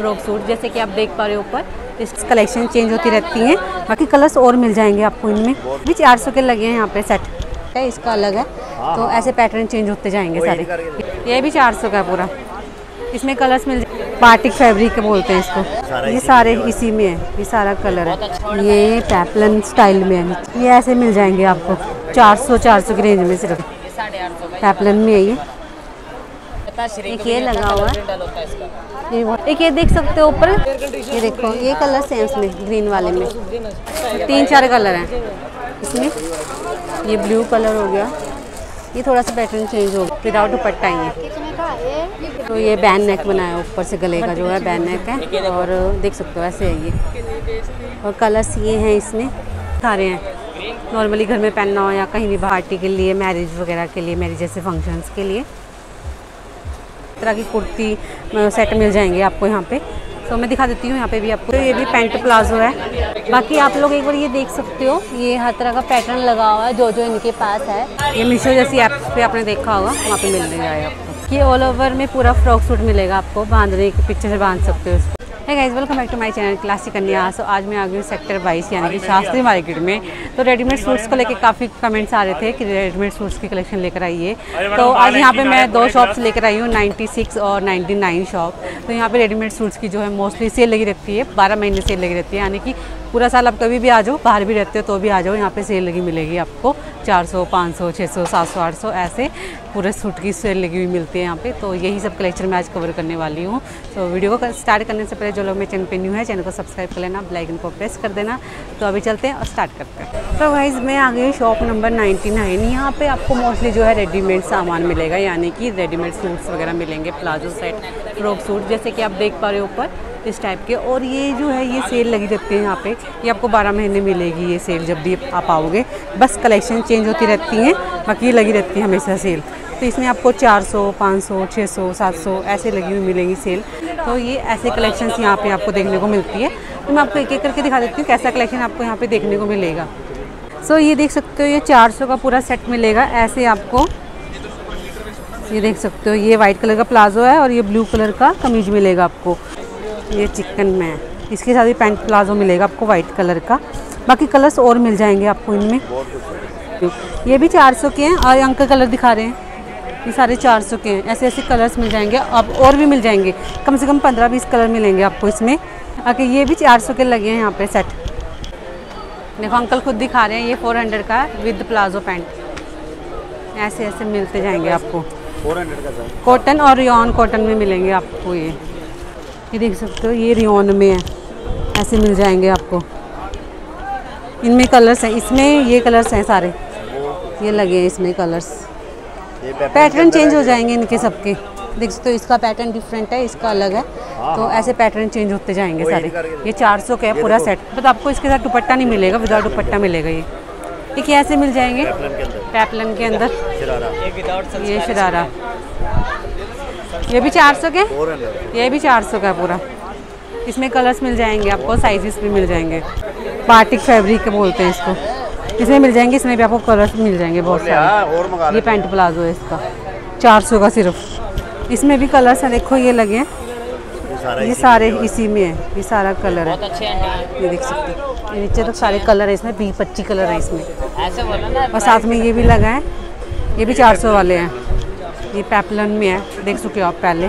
Frock suit, जैसे कि आप देख पा रहे हो ऊपर, इस कलेक्शन चेंज होती रहती हैं। बाकी कलर्स और मिल जाएँगे आपको इनमें। भी चार सौ के लगे हैं यहाँ पे सेट। है, इसका अलग है। तो ऐसे पैटर्न चेंज होते जाएँगे सारे। ये भी चार सौ का है पूरा। इसमें कलर्स मिल पार्टिक फैब्रिक बोलते हैं इसको। ये सारे इसी में है। ये सारा कलर है। ये पैपलन स्टाइल में है। ये ऐसे मिल जाएँगे आपको। 400 400 की रेंज में सिर्फ़। पैपलन में है ये। एक ये लगा हुआ है। एक ये देख सकते हो ऊपर। ये देखो ये कलर है। इसमें ग्रीन वाले में। तीन चार कलर हैं। इसमें। ये ब्लू कलर हो गया। ये थोड़ा सा पैटर्न चेंज हो गया। विदाउट दुपट्टा ही है। तो ये बैन नेक बनाया है ऊपर से गले का जो है बैन नेक है। और देख सकते हो ऐसे है ये। और कलर्स ये हैं इसमें। सारे हैं। नॉर्मली घर में पहनना हो या कहीं भी पार्टी के लिए मैरिज वगैरह के लिए मैरिज जैसे फ़ंक्शंस के लिए। तरह की कुर्ती सेट मिल जाएँगे आपको यहाँ पे। तो मैं दिखा देती हूँ यहाँ पे भी आपको। तो ये भी पैंट प्लाजो है। बाकी आप लोग एक बार ये देख सकते हो, ये हर तरह का पैटर्न लगा हुआ है, जो जो इनके पास है। ये मीशो जैसी ऐप पे आपने देखा होगा, वहाँ पे मिल जाएगा आपको। ये ऑल ओवर में पूरा फ्रॉक सूट मिलेगा आपको, बांधने के पीछे से बाँध सकते हो इसको है guys welcome back to my channel classic Kanya so आज मैं आ गई हूँ सेक्टर 22 यानी कि शास्त्री मार्केट में। तो रेडीमेड सूट्स को लेके काफ़ी कमेंट्स आ रहे थे कि रेडीमेड सूट्स की कलेक्शन लेकर आइए। तो आज यहाँ पे मैं दो शॉप्स लेकर आई हूँ 96 और 99 शॉप तो यहाँ पे रेडीमेड सूट्स की जो है मोस्टली सेल लगी रहती है 12 महीने सेल लगी रहती है। यानी कि पूरा साल आप कभी भी आ जाओ बाहर भी रहते हो तो भी आ जाओ यहाँ पर सेल लगी मिलेगी आपको। 400, 500, 600, 700, 800 ऐसे पूरे सूट की सेल लगी हुई मिलती है यहाँ पे। तो यही सब कलेक्शन मैं आज कवर करने वाली हूँ। तो वीडियो को स्टार्ट करने से पहले जो लोग मेरे चैनल पे न्यू है चैनल को सब्सक्राइब कर लेना बेल आइकन को प्रेस कर देना। तो अभी चलते हैं और स्टार्ट करते हैं। तो वाइज मैं आ गई शॉप नंबर 99 यहाँ पे आपको मोस्टली जो है रेडीमेड सामान मिलेगा यानी कि रेडीमेड सूट्स वगैरह मिलेंगे प्लाजो सेट फ्रॉक सूट जैसे कि आप देख पा रहे हो ऊपर। इस टाइप के। और ये जो है ये सेल लगी रहती है यहाँ पे। ये आपको 12 महीने मिलेगी ये सेल जब भी आप आओगे। बस कलेक्शन चेंज होती रहती हैं बाकी लगी रहती है हमेशा सेल तो इसमें आपको 400, 500, 600, 700 ऐसे लगी हुई मिलेंगी सेल तो ये ऐसे कलेक्शन यहाँ पे आपको देखने को मिलती है। तो मैं आपको एक एक करके दिखा देती हूँ कैसा कलेक्शन आपको यहाँ पे देखने को मिलेगा। सो ये देख सकते हो ये 400 का पूरा सेट मिलेगा। ऐसे आपको ये देख सकते हो ये वाइट कलर का प्लाजो है और ये ब्लू कलर का कमीज मिलेगा आपको। ये चिकन में है। इसके साथ ही पैंट प्लाजो मिलेगा आपको वाइट कलर का। बाकी कलर्स और मिल जाएँगे आपको इनमें। ये भी 400 के हैं और अंकल कलर दिखा रहे हैं। ये सारे 400 के हैं। ऐसे ऐसे कलर्स मिल जाएँगे। अब और भी मिल जाएँगे। कम से कम 15-20 कलर मिलेंगे आपको इसमें। आके ये भी 400 के लगे हैं यहाँ पे सेट देखो अंकल खुद दिखा रहे हैं। ये 400 का विद प्लाजो पैंट। ऐसे ऐसे मिलते जाएँगे आपको। कॉटन और रियॉन कॉटन में मिलेंगे आपको ये। ये देख सकते हो ये रियॉन में है। ऐसे मिल जाएँगे आपको। इनमें कलर्स हैं इसमें ये कलर्स हैं सारे। ये लगे हैं इसमें कलर्स पैटर्न चेंज हो जाएँगे इनके सबके। देख सकते हो इसका पैटर्न डिफरेंट है इसका अलग है। तो ऐसे पैटर्न चेंज होते जाएँगे सारे। ये 400 का है पूरा सेट बट आपको इसके साथ दुपट्टा नहीं मिलेगा विदाउट दुपट्टा मिलेगा ये। ये कैसे मिल जाएँगे। पैपलन के अंदर। ये शरारा। ये भी 400 के? ये भी 400 का पूरा। इसमें कलर्स मिल जाएँगे आपको साइजेस भी मिल जाएँगे। पार्टिक फैब्रिक के बोलते हैं इसको। इसमें मिल जाएँगे इसमें भी आपको कलर्स मिल जाएँगे बहुत सारे। ये पैंट प्लाजो है इसका। 400 का सिर्फ़। इसमें भी कलर्स हैं देखो ये लगे हैं। ये सारे इसी में है। ये सारा कलर है। ये देख सकते हो। ये नीचे तो सारे कलर है इसमें बीस पच्चीस कलर है इसमें। ऐसे बोलो ना। और साथ में ये भी लगा है। ये भी 400 वाले हैं। ये पैपलन में है देख सकते हो आप पहले।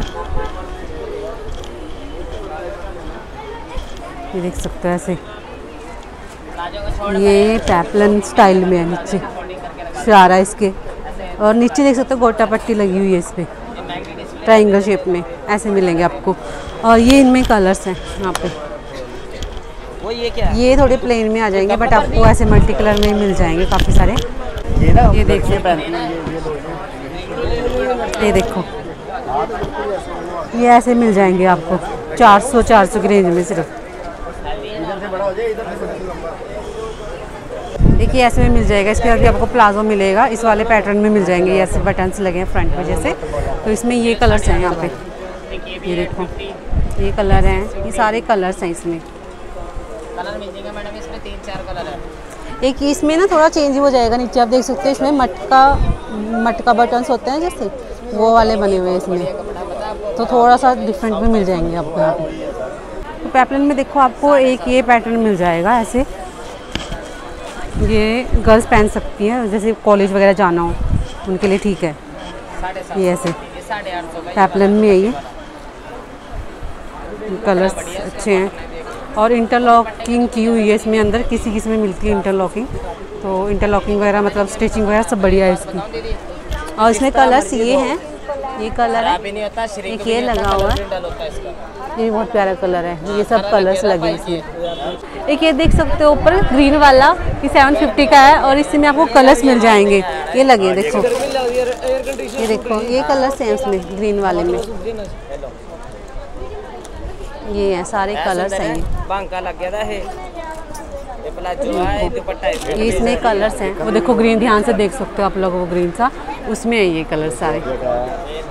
ये देख सकते हो ऐसे। ये पैपलन स्टाइल में है नीचे शरारा इसके। और नीचे देख सकते हो गोटा पट्टी लगी हुई है इस पर ट्राइंगल शेप में ऐसे मिलेंगे आपको। और ये इनमें कलर्स हैं यहाँ पे। वो ये क्या? है ये थोड़े प्लेन में आ जाएँगे बट आपको ऐसे मल्टी कलर में मिल जाएँगे काफ़ी सारे। ये ना ये देख सकते पहनती है ये ये देखो। ये ऐसे मिल जाएँगे आपको। 400 400 की रेंज में सिर्फ़। देखिए ऐसे में मिल जाएगा। इसके बाद भी आपको प्लाजो मिलेगा। इस वाले पैटर्न में मिल जाएँगे। ये ऐसे बटन्स लगे हैं फ्रंट पे जैसे। तो इसमें ये कलर्स हैं यहाँ पे। ये देखो। ये कलर हैं। ये सारे कलर्स हैं इसमें। कलर मिल जाएगा मैडम इसमें तीन चार कलर है। एक इसमें ना थोड़ा चेंज हो जाएगा नीचे। आप देख सकते हैं इसमें मटका मटका बटन्स होते हैं जैसे। वो वाले बने हुए हैं इसमें। तो थोड़ा सा डिफरेंट भी मिल जाएँगे आपको यहाँ तो पैपलन में देखो आपको एक ये पैटर्न मिल जाएगा ऐसे। ये गर्ल्स पहन सकती हैं, जैसे कॉलेज वगैरह जाना हो, उनके लिए ठीक है। ये ऐसे। पैपलन में है ये। कलर्स अच्छे हैं। और इंटरलॉकिंग की हुई है इसमें अंदर किसी किसी में मिलती है इंटरलॉकिंग तो इंटरलॉकिंग वगैरह मतलब स्टिचिंग वगैरह सब बढ़िया है इसकी। और इसमें कलर्स ये हैं। ये कलर है। एक ये लगा हुआ है। होता है ये बहुत प्यारा कलर है। ये सब कलर्स लगे हैं। इसमें एक ये देख सकते हो ऊपर ग्रीन वाला ये 750 का है और इसमें आपको कलर्स मिल जाएँगे। ये लगे देखो। ये देखो ये कलर्स हैं इसमें ग्रीन वाले में। ये हैं सारे कलर्स हैं बांका लग गया था ये इसमें कलर्स हैं। वो देखो ग्रीन ध्यान से देख सकते हो आप लोग वो ग्रीन सा। उसमें है ये कलर सारे। बेटा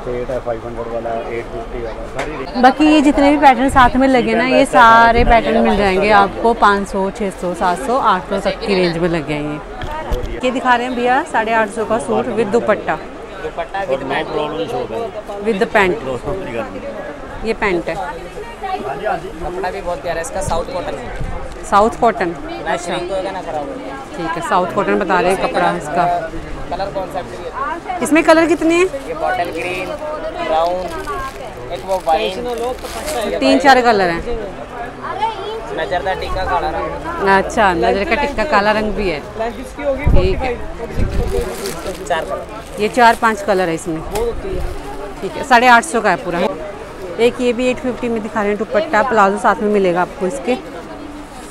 सेट 500 वाला 850 वाला सारी बाकी ये जितने भी पैटर्न साथ में लगे ना ये सारे पैटर्न मिल जाएँगे आपको 500, 600, 700, 800 तक की रेंज में लगे हैं ये। दिखा रहे हैं भैया साढ़े आठ सौ का suit with dupatta. With pant ये पैंट है। कपड़ा भी बहुत प्यारा है इसका साउथ कॉटन है। South cotton. होगा ठीक है साउथ कॉटन बता रहे हैं कपड़ा इसका। कलर कौन सा इसमें कलर कितने हैं? बॉटल ग्रीन ब्राउन एक वो वाइन तीन चार कलर हैं। नजरदार टीका काला रंग। अच्छा नज़र का टिक्का काला रंग भी है। ठीक है। चार ये चार पाँच कलर है इसमें। ठीक है साढ़े आठ सौ का है पूरा। एक ये भी एट फिफ्टी में दिखा रहे हैं दुपट्टा प्लाजो साथ में मिलेगा आपको इसके।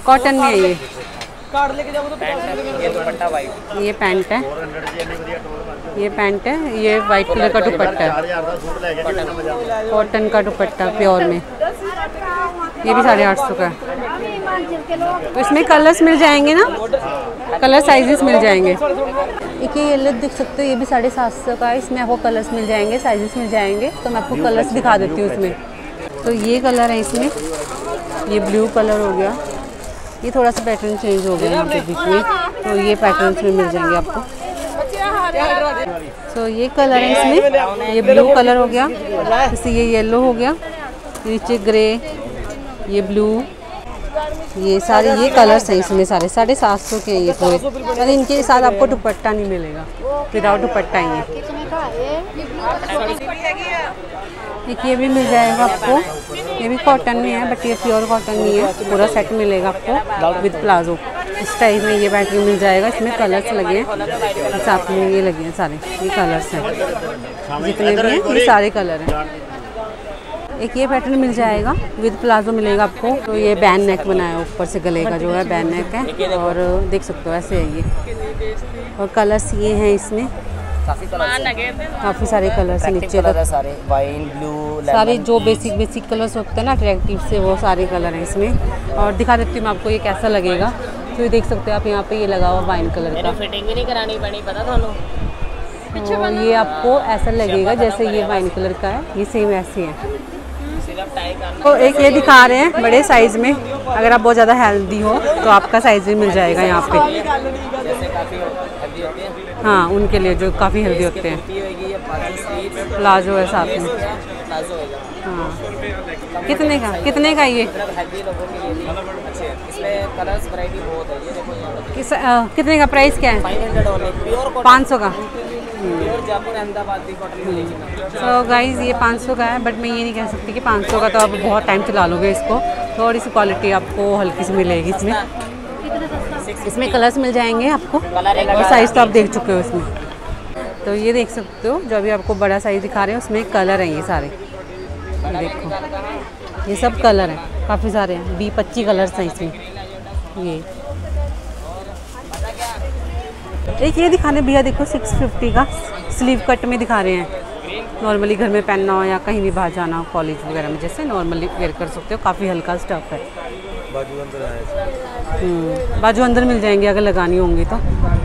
कॉटन में है ये। ये पैंट है। ये पैंट है ये वाइट कलर का दुपट्टा है। कॉटन का दुपट्टा प्योर में। ये भी साढ़े आठ सौ का तो इसमें कलर्स मिल जाएँगे ना? कलर साइजेस मिल जाएँगे। एक ये लुक देख सकते हो ये भी साढ़े सात सौ का है। इसमें आपको कलर्स मिल जाएँगे साइजेस मिल जाएँगे। तो मैं आपको कलर्स दिखा देती हूँ इसमें। तो ये कलर है इसमें। ये ब्लू कलर हो गया। ये थोड़ा सा पैटर्न चेंज हो गया यहाँ पे बीच में तो ये पैटर्न में मिल जाएँगे आपको। तो ये कलर है इसमें, ये ब्लू कलर हो गया जैसे ये येलो हो गया, नीचे ग्रे ये ब्लू ये सारे, ये कलर्स हैं इसमें सारे, साढ़े सात सौ के हैं ये पूरे। और इनके साथ आपको दुपट्टा नहीं मिलेगा विदाउट दुपट्टा ही है। एक ये भी मिल जाएगा आपको। ये भी कॉटन में है बट ये प्योर कॉटन नहीं है। पूरा सेट मिलेगा आपको विद प्लाजो इस टाइप में ये पैटर्न मिल जाएगा। इसमें कलर्स लगे हैं। साथ में ये लगे हैं सारे। ये कलर्स हैं। जितने भी हैं, ये सारे कलर हैं। एक ये पैटर्न मिल जाएगा। विद प्लाजो मिलेगा आपको। तो ये बैन नेक बनाया है, ऊपर से गले का जो है बैन नेक है। और देख सकते हो, ऐसे है ये। और कलर्स ये हैं इसमें। काफ़ी कलर काफ़ी सारे कलर्स हैं नीचे कलर है सारे वाइन ब्लू सारे जो बेसिक बेसिक कलर्स होते हैं ना अट्रैक्टिव से वो सारे कलर हैं इसमें। और दिखा देती हूँ मैं आपको ये कैसा लगेगा। तो ये देख सकते हो आप यहाँ पे ये लगा हुआ वाइन कलर का। फिटिंग भी नहीं करानी पड़ी पता थानू? तो ये आपको ऐसा लगेगा जैसे ये वाइन कलर का है ये सेम ऐसे है सिर्फ़ टाई करना। तो एक ये दिखा रहे हैं बड़े साइज़ में। अगर आप बहुत ज़्यादा हेल्दी हो तो आपका साइज़ भी मिल जाएगा यहाँ पे। है उनके लिए जो काफ़ी हेल्दी होते हैं। प्लाजो है साथ में। हाँ? कितने का? कितने का ये? मतलब किस कितने का प्राइस क्या है? पाँच सौ का। तो गाइज़ ये 500 का है बट मैं ये नहीं कह सकती कि 500 का तो आप बहुत टाइम चला लोगे इसको। थोड़ी सी क्वालिटी आपको हल्की सी मिलेगी इसमें। इसमें कलर्स मिल जाएँगे आपको। और साइज़ तो आप देख चुके हो इसमें। तो ये देख सकते हो जो अभी आपको बड़ा साइज़ दिखा रहे हैं उसमें कलर हैं ये सारे। ये देखो ये सब कलर हैं। काफ़ी सारे हैं। बी पच्चीस कलर्स हैं इसमें। ये। एक ये दिखाने भैया देखो 650 का स्लीव कट में दिखा रहे हैं। नॉर्मली घर में पहनना हो या कहीं भी बाहर जाना हो कॉलेज वगैरह में जैसे नॉर्मली वेयर कर सकते हो काफ़ी हल्का स्टफ़ है। बाजू अंदर आया हम्म, बाजू अंदर मिल जाएँगे अगर लगानी होंगी तो।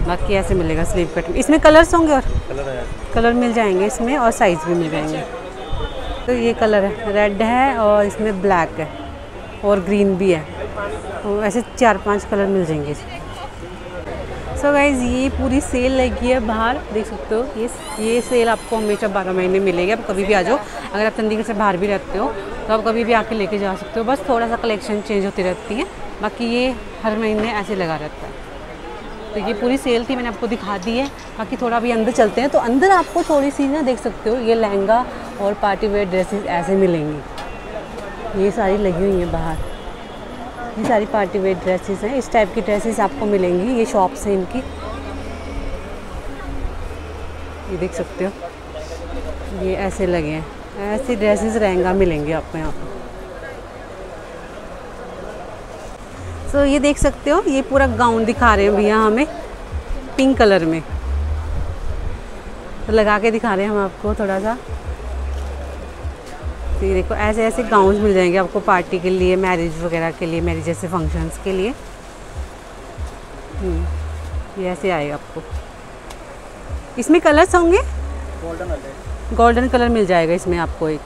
बाकी ऐसे मिलेगा स्लीव कट में इसमें कलर्स होंगे और? कलर कलर मिल जाएँगे इसमें और साइज़ भी मिल जाएँगे। तो ये कलर है। रेड है और इसमें ब्लैक है और ग्रीन भी है। तो ऐसे चार पाँच कलर मिल जाएँगे सो so गाइज़ ये पूरी सेल लगी है बाहर। देख सकते हो, ये ये सेल आपको हमेशा बारह महीने मिलेगी। आप कभी भी आ जाओ। अगर आप चंडीगढ़ से बाहर भी रहते हो तो आप कभी भी आके लेके जा सकते हो। बस थोड़ा सा कलेक्शन चेंज होती रहती है। बाकी ये हर महीने ऐसे लगा रहता है। तो ये पूरी सेल थी, मैंने आपको दिखा दी है। बाकी थोड़ा अभी अंदर चलते हैं। तो अंदर आपको थोड़ी सी ना देख सकते हो, ये लहंगा और पार्टी वेयर ड्रेसेस ऐसे मिलेंगी। ये सारी लगी हुई हैं बाहर। ये सारी पार्टी वेयर ड्रेसेस हैं। इस टाइप की ड्रेसेस आपको मिलेंगी। ये शॉप्स हैं इनकी। ये देख सकते हो। ये ऐसे लगे हैं। ऐसे ड्रेसेस लहंगा मिलेंगे आपको यहाँ पर सो ये देख सकते हो, ये पूरा गाउन दिखा रहे हैं भैया हमें पिंक कलर में। तो लगा के दिखा रहे हैं हम आपको थोड़ा सा। तो ये देखो ऐसे ऐसे गाउन मिल जाएँगे आपको पार्टी के लिए मैरिज वगैरह के लिए मैरिज जैसे फ़ंक्शंस के लिए। हम्म, ये ऐसे आएगा आपको। इसमें कलर्स होंगे? गोल्डन कलर मिल जाएगा इसमें आपको एक।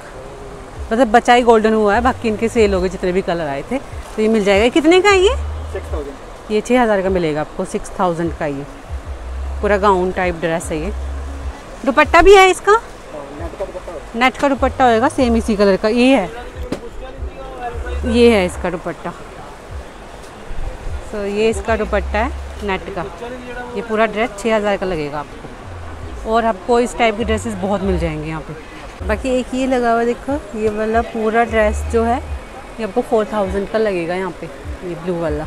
मतलब बचा ही गोल्डन हुआ है बाकी इनके सेल हो गए जितने भी कलर आए थे तो ये मिल जाएगा। कितने का ये? ये छः हज़ार का मिलेगा आपको सिक्स थाउज़ेंड का ये। पूरा गाउन टाइप ड्रेस है ये। दुपट्टा भी है इसका? नेट का दुपट्टा होएगा सेम इसी कलर का। ये है। ये है इसका दुपट्टा। सो ये इसका दुपट्टा है, नेट का। ये पूरा ड्रेस छः हज़ार का लगेगा आपको। और आपको इस टाइप की ड्रेसेस बहुत मिल जाएँगे यहाँ पे। बाकी एक ये लगा हुआ देखो, ये वाला पूरा ड्रेस जो है, ये आपको फोर थाउज़ेंड का लगेगा यहाँ पे, ये ब्लू वाला।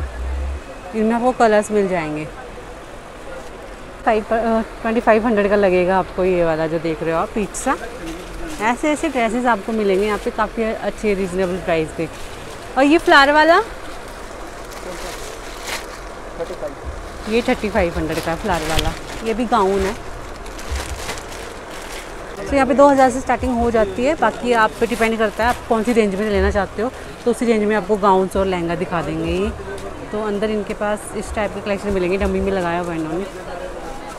इनमें आपको कलर्स मिल जाएँगे। फाइव ट्वेंटी फाइव हंड्रेड का लगेगा आपको ये वाला जो देख रहे हो आप सा ऐसे ऐसे ड्रेसेस आपको मिलेंगे यहाँ पे काफ़ी अच्छे रीजनेबल प्राइस पे। और ये फ्लावर वाला? ये थर्टी फाइव हंड्रेड का फ्लावर वाला। ये भी गाउन है। तो यहाँ पे 2000 से स्टार्टिंग हो जाती है। बाकी आप पे डिपेंड करता है आप कौन सी रेंज में लेना चाहते हो। तो उसी रेंज में आपको गाउन्स और लहंगा दिखा देंगे। ये तो अंदर इनके पास इस टाइप के कलेक्शन मिलेंगे डमी में लगाया हुआ इन्होंने।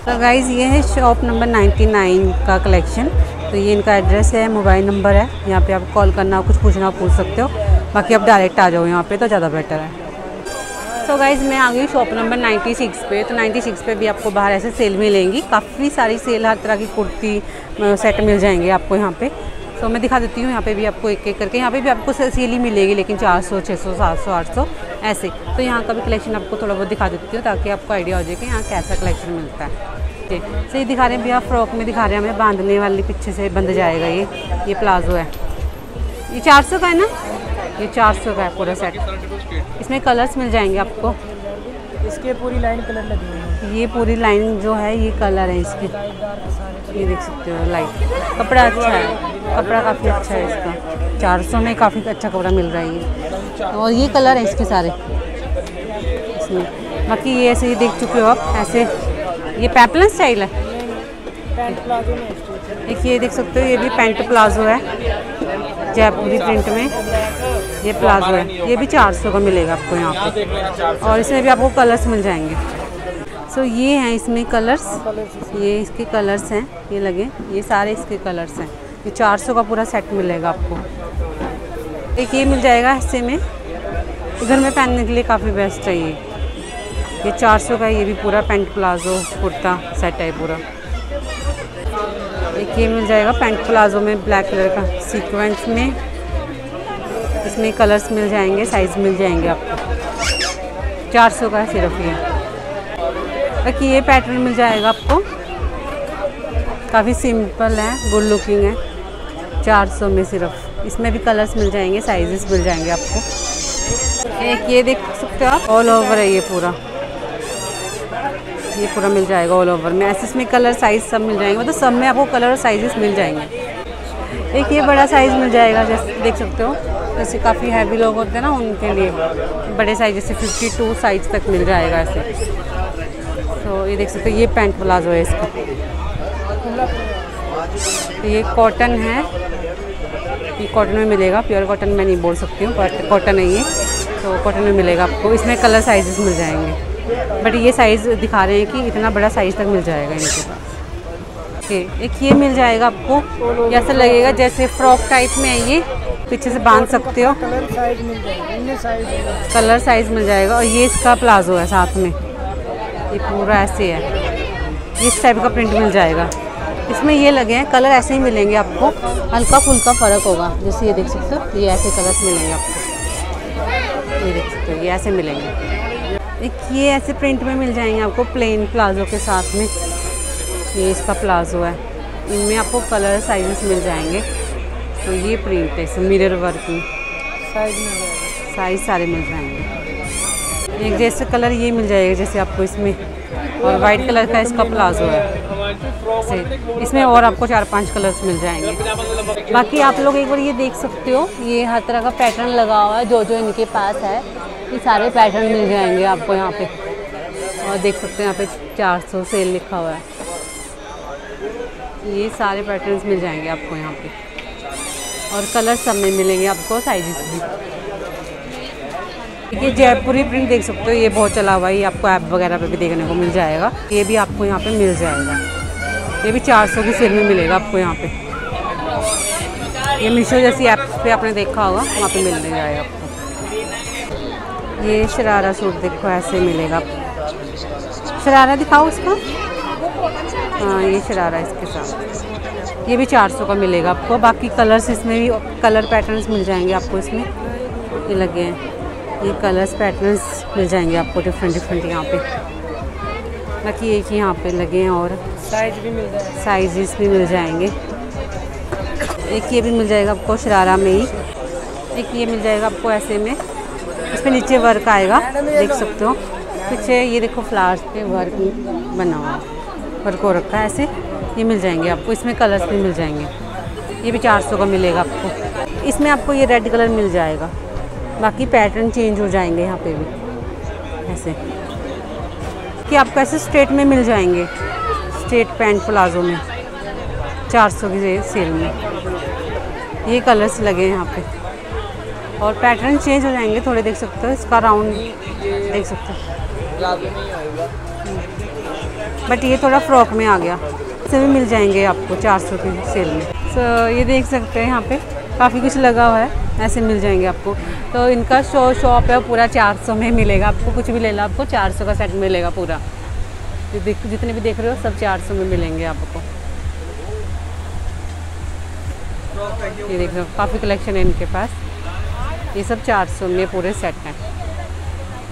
तो गाइज़ ये है शॉप नंबर 99 का कलेक्शन तो ये इनका एड्रेस है मोबाइल नंबर है। यहाँ पे आप कॉल करना कुछ पूछना पूछ सकते हो। बाकी आप डायरेक्ट आ जाओ यहाँ पे तो ज़्यादा बेटर है। सो so गाइज़ मैं आ गई शॉप नंबर 96 पे। तो 96 पे भी आपको बाहर ऐसे सेल मिलेंगी। काफ़ी सारी सेल हर तरह की कुर्ती सेट मिल जाएँगे आपको यहाँ पे। तो so, मैं दिखा देती हूँ यहाँ पे भी आपको एक एक करके। यहाँ पे भी आपको सेल ही मिलेगी लेकिन 400 600 700 800 ऐसे। तो यहाँ का भी कलेक्शन आपको थोड़ा बहुत दिखा देती हूँ ताकि आपको आइडिया हो जाए कि यहाँ कैसा कलेक्शन मिलता है। सही दिखा रहे हैं भैया फ्रॉक में दिखा रहे हैं हमें बांधने वाली पीछे से बंध जाएगा ये ये प्लाजो है। ये चार सौ का है ना? ये चार सौ का है पूरा सेट इसमें कलर्स मिल जाएँगे आपको। इसके पूरी लाइन कलर लगी है। ये पूरी लाइन जो है ये कलर है इसकी। ये देख सकते हो लाइट कपड़ा अच्छा है। कपड़ा काफ़ी अच्छा है इसका। चार सौ में काफ़ी अच्छा कपड़ा मिल रहा है ये। और ये कलर है इसके सारे। इसमें। बाकी ये ऐसे ही देख चुके हो आप ऐसे ये पैपलन स्टाइल है? ये देख सकते हो ये भी पैंट प्लाजो है। जयपुरी प्रिंट में ये प्लाजो है। ये भी 400 का मिलेगा आपको यहाँ पे। और इसमें भी आपको कलर्स मिल जाएँगे। सो so, ये हैं इसमें कलर्स ये इसके कलर्स हैं ये लगे। ये सारे इसके कलर्स हैं। ये 400 का पूरा सेट मिलेगा आपको। एक ये मिल जाएगा हिस्से में। घर में पहनने के लिए काफ़ी बेस्ट है ये। ये 400 का ये भी पूरा पैंट प्लाजो कुर्ता सेट है पूरा। एक ये मिल जाएगा पैंट प्लाजो में ब्लैक कलर का। सीक्वेंस में इसमें कलर्स मिल जाएँगे साइज़ मिल जाएँगे आपको। 400 का सिर्फ़ ये। एक ये पैटर्न मिल जाएगा आपको। काफ़ी सिंपल है गुड लुकिंग है। 400 में सिर्फ़। इसमें भी कलर्स मिल जाएँगे साइजेस मिल जाएँगे आपको। एक ये देख सकते हो आप? ऑल ओवर है ये पूरा। ये पूरा मिल जाएगा ऑल ओवर में। ऐसे इसमें कलर साइज़ सब मिल जाएँगे। मतलब सब में आपको कलर और साइजेस मिल जाएँगे। एक ये बड़ा साइज़ मिल जाएगा, जैसे देख सकते हो। जैसे काफ़ी हैवी लोग होते हैं ना, उनके लिए बड़े साइज़ जैसे 52 साइज़ तक मिल जाएगा ऐसे। तो ये देख सकते हो, ये पैंट प्लाजो है इसका। तो ये कॉटन है। ये कॉटन में मिलेगा। प्योर कॉटन मैं नहीं बोल सकती हूँ बट कॉटन है ये। तो कॉटन में मिलेगा आपको। इसमें कलर साइजेस मिल जाएँगे। बट ये साइज़ दिखा रहे हैं कि इतना बड़ा साइज़ तक मिल जाएगा इनके पास। ओके एक ये मिल जाएगा आपको। ऐसा लगेगा जैसे फ्रॉक टाइप में है ये पीछे से बाँध सकते हो। कलर साइज़ मिल जाएगा कलर साइज़ मिल जाएगा और ये इसका प्लाजो है साथ में। ये पूरा ऐसे है। इस टाइप का प्रिंट मिल जाएगा। इसमें ये लगे हैं कलर ऐसे ही मिलेंगे आपको। हल्का फुल्का फ़र्क होगा। जैसे ये देख सकते हो ये ऐसे कलर्स मिलेंगे आपको। ये देख सकते हो ये ऐसे मिलेंगे। ये ऐसे प्रिंट में मिल जाएँगे आपको प्लेन प्लाजो के साथ में। ये इसका प्लाजो है। इनमें आपको कलर साइजेस मिल जाएँगे। तो ये प्रिंट है इसमें मिरर वर्क में। साइज़ साइज़ सारे मिल जाएँगे। एक जैसे कलर ये मिल जाएगा जैसे आपको इसमें। और वाइट कलर का इसका प्लाजो है। से इसमें और आपको चार पाँच कलर्स मिल जाएँगे। बाकी आप लोग एक बार ये देख सकते हो। ये हर तरह का पैटर्न लगा हुआ है जो जो इनके पास है। ये सारे पैटर्न मिल जाएँगे आपको यहाँ पे। और देख सकते हैं यहाँ पे 400 सेल लिखा हुआ है। ये सारे पैटर्न्स मिल जाएँगे आपको यहाँ पे। और कलर सब में मिलेंगे आपको साइजेस भी। ये जयपुरी प्रिंट देख सकते हो, ये बहुत चला हुआ है। ये आपको ऐप वगैरह पे भी देखने को मिल जाएगा। ये भी आपको यहाँ पे मिल जाएगा। ये भी 400 की सेल में मिलेगा आपको यहाँ पे। ये मीशो जैसी ऐप पे आपने देखा होगा, वहाँ पे मिल जाएगा आपको। ये शरारा सूट देखो ऐसे मिलेगा। शरारा दिखाओ उसका हाँ ये शरारा इसके साथ। ये भी 400 का मिलेगा आपको। बाकी कलर्स इसमें भी कलर पैटर्न्स मिल जाएँगे आपको इसमें। ये लगे हैं। ये कलर्स पैटर्न्स मिल जाएँगे आपको डिफरेंट डिफरेंट यहाँ पे। बाकी एक ही यहाँ पे लगे हैं और साइज़ भी मिल जाएगा। साइजेस भी मिल जाएँगे। एक ये भी मिल जाएगा आपको शरारा में ही। एक ये मिल जाएगा आपको ऐसे में। इसमें नीचे वर्क आएगा, देख सकते हो। पीछे ये देखो फ्लावर्स पे वर्क बना हुआ वर्क हो रखा है ऐसे। ये मिल जाएँगे आपको। इसमें कलर्स भी मिल जाएँगे। ये भी 400 का मिलेगा आपको। इसमें आपको ये रेड कलर मिल जाएगा। बाकी पैटर्न चेंज हो जाएँगे यहाँ पे भी। ऐसे। कि आपको ऐसे स्ट्रेट में मिल जाएँगे। स्ट्रेट पैंट प्लाजो में। 400 की सेल में। ये कलर्स लगे हैं यहाँ पे। और पैटर्न चेंज हो जाएँगे थोड़े देख सकते हो इसका राउंड देख सकते हो। बट ये थोड़ा फ्रॉक में आ गया। इसे भी मिल जाएँगे आपको 400 की सेल में। सो so, ये देख सकते हैं यहाँ पे काफ़ी कुछ लगा हुआ है ऐसे मिल जाएँगे आपको। तो इनका शो शॉप है पूरा 400 में मिलेगा आपको कुछ भी ले लो आपको 400 का सेट मिलेगा पूरा। जितने भी देख रहे हो सब 400 में मिलेंगे आपको। ये देख रहे हो काफ़ी कलेक्शन है इनके पास। ये सब 400 में पूरे सेट हैं।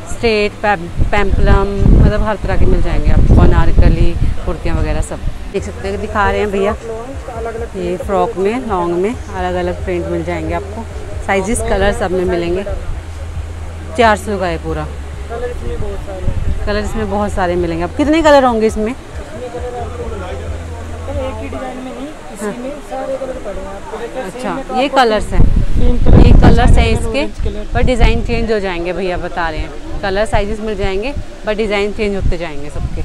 स्ट्रेट पैम्पलम मतलब हर तरह के मिल जाएँगे आपको। अनारकली कुर्तियाँ वगैरह सब। देख सकते हैं दिखा रहे हैं भैया। ये फ्रॉक में लॉन्ग में अलग अलग प्रिंट मिल जाएँगे आपको। साइजेस कलर सब में मिलेंगे। चार सौ का है पूरा। कलर इसमें बहुत सारे मिलेंगे आप कितने कलर होंगे इसमें? ही अच्छा ये कलर्स हैं। ये कलर्स हैं इसके पर डिज़ाइन चेंज हो जाएँगे भैया बता रहे हैं। कलर साइजेस मिल जाएँगे पर डिज़ाइन चेंज होते जाएँगे सबके।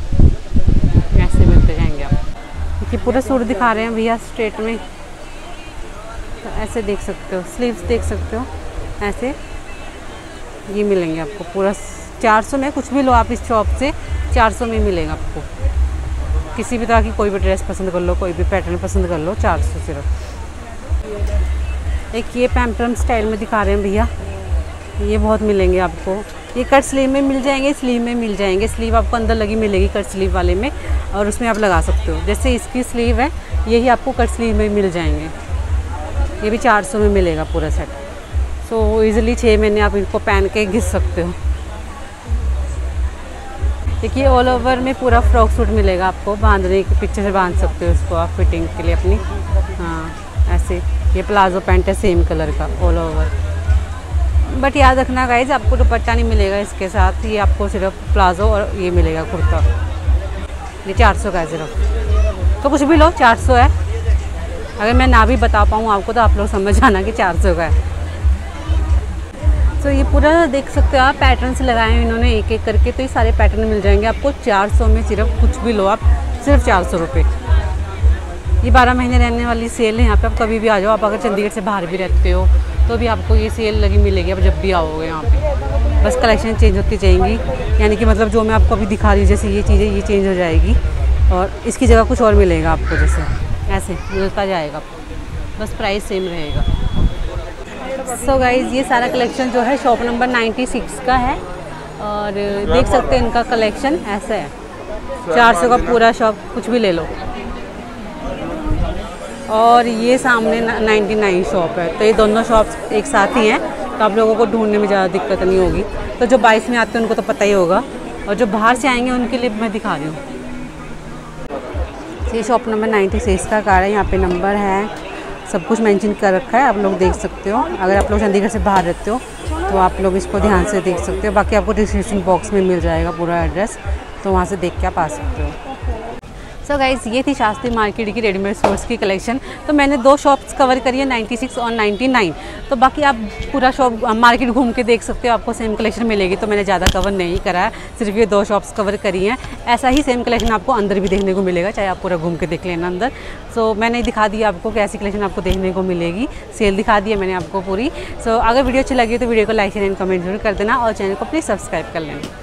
ऐसे मिलते जाएँगे आप। देखिए पूरा सूट दिखा रहे हैं भैया स्ट्रेट में। तो ऐसे देख सकते हो स्लीव्स देख सकते हो ऐसे। ये मिलेंगे आपको पूरा 400 में कुछ भी लो आप इस शॉप से 400 में मिलेगा आपको। किसी भी तरह की कोई भी ड्रेस पसंद कर लो कोई भी पैटर्न पसंद कर लो 400 सिर्फ़। एक ये पैम्पलम स्टाइल में दिखा रहे हैं भैया। ये बहुत मिलेंगे आपको। ये कट स्लीव में मिल जाएँगे स्लीव में मिल जाएँगे। स्लीव आपको अंदर लगी मिलेगी कट स्लीव वाले में और उसमें आप लगा सकते हो। जैसे इसकी स्लीव है यही आपको कट स्लीव में मिल जाएँगे। ये भी 400 में मिलेगा पूरा सेट। सो so, इजीली छः महीने आप इनको पहन के घिस सकते हो। देखिए ऑल ओवर में पूरा फ्रॉक सूट मिलेगा आपको। बांधने के पीछे से बाँध सकते हो इसको आप फिटिंग के लिए अपनी। हाँ ऐसे। ये प्लाजो पैंट है सेम कलर का ऑल ओवर बट याद रखना गाइज़ आपको दुपट्टा नहीं मिलेगा इसके साथ, ये आपको सिर्फ़ प्लाजो और ये मिलेगा कुर्ता. ये चार सौ का है सिर्फ़. तो कुछ भी लो, चार सौ है. अगर मैं ना भी बता पाऊँ आपको तो आप लोग समझ आना कि चार सौ का है. तो ये पूरा देख सकते हो आप पैटर्न्स लगाए हैं इन्होंने एक एक करके तो ये सारे पैटर्न मिल जाएँगे आपको. 400 में सिर्फ़ कुछ भी लो आप, सिर्फ़ चार सौ रुपये ये बारह महीने रहने वाली सेल है यहाँ पे। आप कभी भी आ जाओ, आप अगर चंडीगढ़ से बाहर भी रहते हो तो भी आपको ये सेल लगी मिलेगी। आप जब भी आओगे यहाँ पे, बस कलेक्शन चेंज होती जाएँगी। यानी कि मतलब जो मैं आपको अभी दिखा रही हूँ, जैसे ये चीज़ें, ये चेंज हो जाएगी और इसकी जगह कुछ और मिलेगा आपको जैसे। ऐसे, मिलता जाएगा। बस प्राइस सेम रहेगा। सो so गाइज़ ये सारा कलेक्शन जो है शॉप नंबर 96 का है। और देख सकते हैं इनका कलेक्शन ऐसा है। चार सौ का पूरा शॉप कुछ भी ले लो। और ये सामने नाइन्टी नाइन शॉप है। तो ये दोनों शॉप्स एक साथ ही हैं तो आप लोगों को ढूँढने में ज़्यादा दिक्कत नहीं होगी। तो जो बाईस में आते हैं, उनको तो पता ही होगा। और जो बाहर से आएँगे, उनके लिए मैं दिखा रही हूँ। ये शॉप नंबर नाइन्टी सिक्स का कार है। यहाँ पे नंबर है। सब कुछ मेंशन कर रखा है। आप लोग देख सकते हो। अगर आप लोग चंडीगढ़ से बाहर रहते हो तो आप लोग इसको ध्यान से देख सकते हो। बाकी आपको डिस्क्रिप्शन बॉक्स में मिल जाएगा पूरा एड्रेस। तो वहाँ से देख के आप आ सकते हो। सो so गाइज़ ये थी शास्त्री मार्केट की रेडीमेड सूट्स की कलेक्शन तो मैंने दो शॉप्स कवर करी है 96 और 99 तो बाकी आप पूरा शॉप मार्केट घूम के देख सकते हो आपको सेम कलेक्शन मिलेगी तो मैंने ज़्यादा कवर नहीं करा है. सिर्फ़ ये दो शॉप्स कवर करी हैं. ऐसा ही सेम कलेक्शन आपको अंदर भी देखने को मिलेगा चाहे आप पूरा घूम के देख लेना अंदर. सो so, मैंने दिखा दिया आपको कैसी कलेक्शन आपको देखने को मिलेगी. सेल दिखा दी मैंने आपको पूरी. सो so, अगर वीडियो अच्छी लगी तो वीडियो को लाइक शेयर एंड कमेंट ज़रूर कर देना और चैनल को प्लीज़ सब्सक्राइब कर लेना.